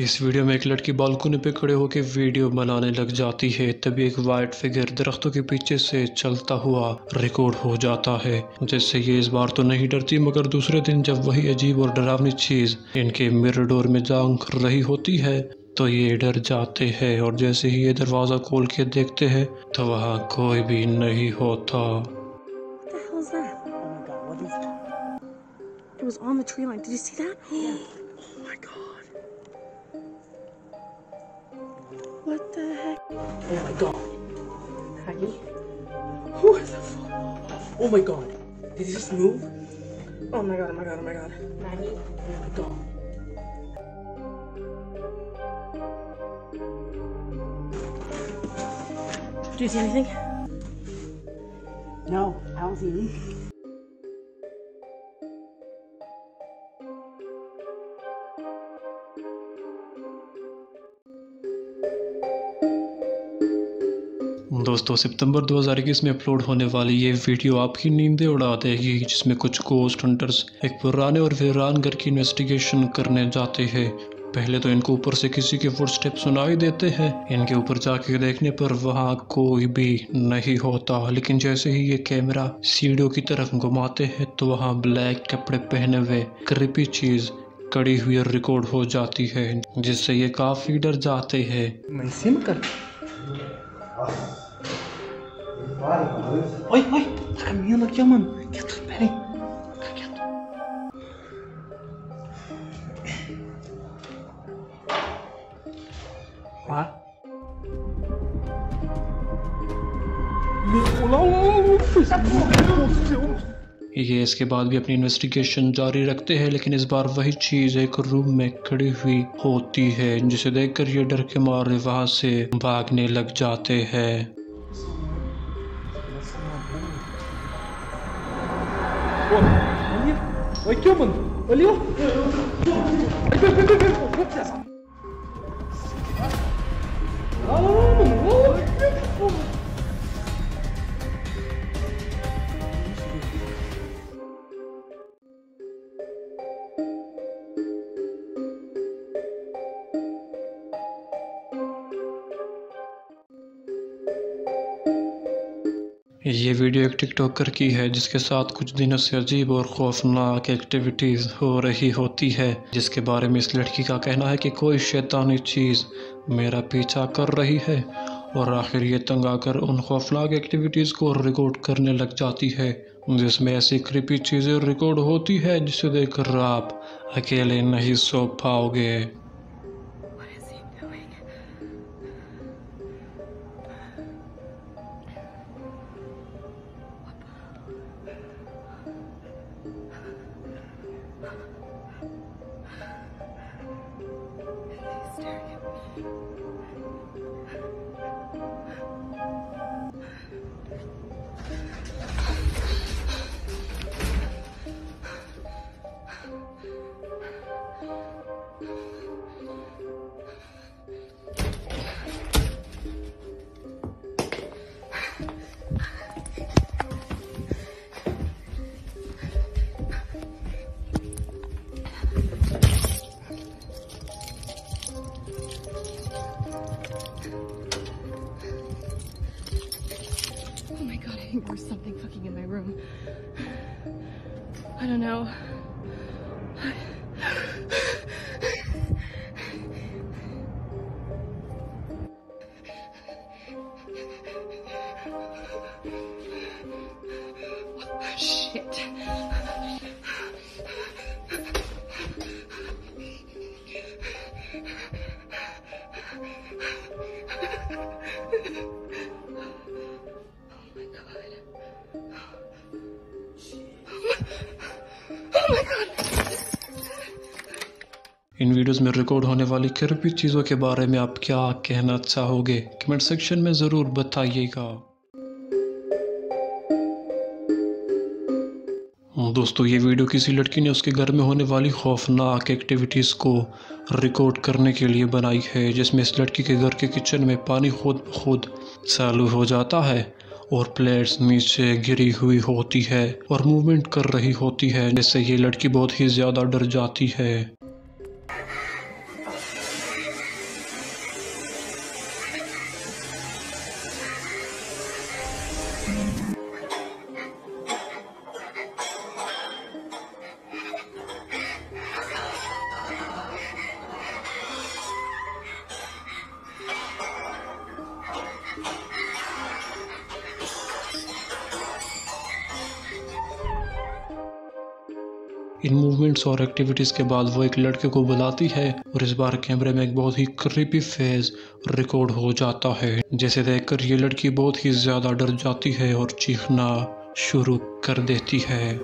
اس video میں ایک لڑکی بالکونی پہ کھڑے ہو کے ویڈیو بنانے لگ جاتی ہے تبھی ایک وائٹ فگر درختوں کے پیچھے سے چلتا ہوا ریکارڈ ہو جاتا ہے جس سے یہ اس بار تو نہیں ڈرتی مگر دوسرے دن جب وہی عجیب اور ڈراونی چیز ان کے میرر ڈور میں جانگ رہی ہوتی ہے تو یہ ڈر جاتے ہیں اور جیسے ہی یہ دروازہ کھول کے دیکھتے ہیں تو وہاں کوئی بھی نہیں ہوتا? Oh? It was on the tree line. Did you see that? Oh my god. What the heck? Oh my god. Maggie? Who is the fuck? Oh my god. Did it just move? Oh my god, oh my god, oh my god. Maggie? Oh my god. Do you see anything? No, I don't see anything. دوستو، ستمبر دو ہزار اکیس میں upload ہونے والی یہ video آپ کی نیندیں اڑا دے گی، جس میں کچھ گوسٹ ہنٹرز ایک پرانے اور ویران گھر کی انویسٹیگیشن کرنے جاتے ہیں۔ پہلے تو ان کو اوپر سے کسی کے فٹ سٹیپ سنائی دیتے ہیں۔ ان کے اوپر جا کے دیکھنے پر وہاں کوئی بھی نہیں ہوتا۔ لیکن جیسے ہی یہ کیمرہ سیڑھیوں کی طرف گھماتے ہیں تو وہاں بلیک کپڑے پہنے ہوئے کریپی چیز کڑی ہوئی ریکارڈ ہو جاتی ہے جس سے یہ کافی ڈر جاتے ہیں۔ یہ اس کے بعد بھی اپنی انویسٹیگیشن جاری رکھتے ہیں لیکن اس بار وہی چیز ایک روم میں کھڑی ہوئی ہوتی ہے جسے دیکھ کر یہ ڈر کے مارے وہاں سے بھاگنے لگ جاتے ہیں۔ Olha, یہ ویڈیو ایک ٹک ٹاکر کی ہے، جس کے ساتھ کچھ دنوں سے عجیب اور خوفناک ایکٹیویٹیز ہو رہی ہوتی ہے، جس کے بارے میں اس لڑکی کا کہنا ہے کہ کوئی شیطانی چیز میرا پیچھا کر رہی ہے اور آخر یہ تنگ آ کر ان خوفناک ایکٹیویٹیز کو ریکارڈ کرنے لگ جاتی ہے۔ جس میں ایسی کریپی چیزیں ریکارڈ ہوتی ہے جسے دیکھ کر آپ اکیلے نہیں سو پاؤ گے۔ Think there's something fucking in my room. I don't know. Videos میں ریکارڈ ہونے والی کرپی چیزوں کے بارے میں آپ کیا کہنا چاہو گے کمنٹ سیکشن میں ضرور بتائیے گا۔ دوستو، یہ ویڈیو کسی لڑکی نے اس کے گھر میں ہونے والی خوفناک ایکٹیویٹیز کو ریکارڈ کرنے کے لیے بنائی ہے، جس میں اس لڑکی کے گھر کے کچن میں پانی خود بخود چالو ہو جاتا ہے اور پلیٹس نیچے گری ہوئی ہوتی ہے اور موومنٹ کر رہی ہوتی ہے، جس سے یہ لڑکی بہت ہی زیادہ ڈر جاتی ہے۔ ان موومنٹس اور ایکٹیویٹیز کے بعد وہ ایک لڑکے کو بلاتی ہے اور اس بار کیمرے میں ایک بہت ہی کریپی فیز ریکارڈ ہو جاتا ہے جیسے دیکھ کر یہ لڑکی بہت ہی زیادہ ڈر جاتی ہے اور چیخنا شروع کر دیتی ہے۔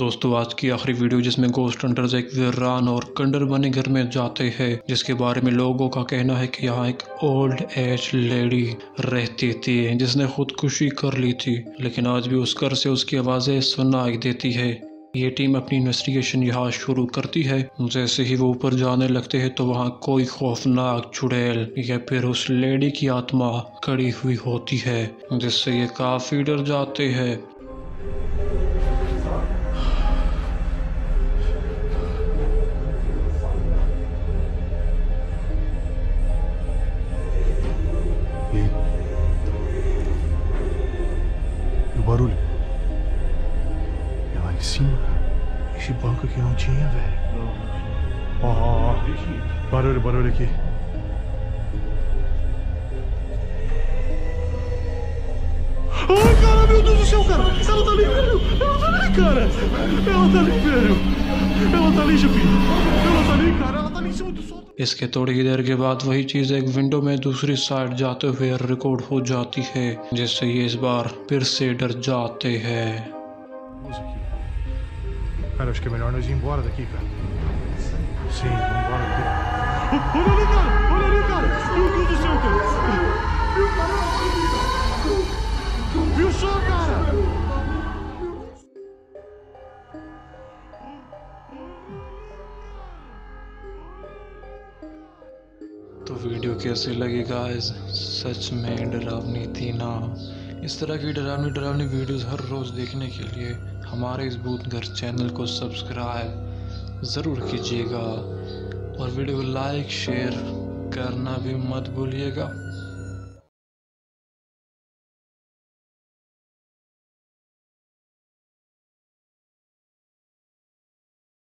دوستو، آج کی آخری ویڈیو جس میں گوسٹ ہنٹرز ایک ویران اور کنڈر بنے گھر میں جاتے ہیں، جس کے بارے میں لوگوں کا کہنا ہے کہ یہاں ایک اولڈ ایج لیڈی رہتی تھی، جس نے خودکشی کر لی تھی، لیکن آج بھی اس گھر سے اس کی آوازیں سنائی دیتی ہے۔ یہ ٹیم اپنی انویسٹیگیشن یہاں شروع کرتی ہے۔ جیسے ہی وہ اوپر جانے لگتے ہیں تو وہاں کوئی خوفناک چڑیل یا پھر اس لیڈی کی آتما کڑی ہوئی ہوتی ہے، جس سے یہ کافی ڈر جاتے ہیں۔ Barulho? É lá em cima, cara. Esse banco aqui não tinha, velho. Ó, ó, ó. Barulho, barulho aqui. Ai, cara, meu Deus do céu, اس کے تھوڑی ہی دیر کے بعد وہی چیز ایک ونڈو میں دوسری سائٹ جاتے ہوئے ریکارڈ ہو جاتی ہے، جس سے یہ اس بار پھر سے ڈر جاتے ہیں۔ ویڈیو کیسے لگے گا سچ میں ڈراونی تھی نا. اس طرح کی ڈراؤنی ڈراونی ویڈیوز ہر روز دیکھنے کے لیے ہمارے اس بوت گھر چینل کو سبسکرائب ضرور کیجیے گا اور ویڈیو کو لائک، شیئر کرنا بھی مت بھولیے گا۔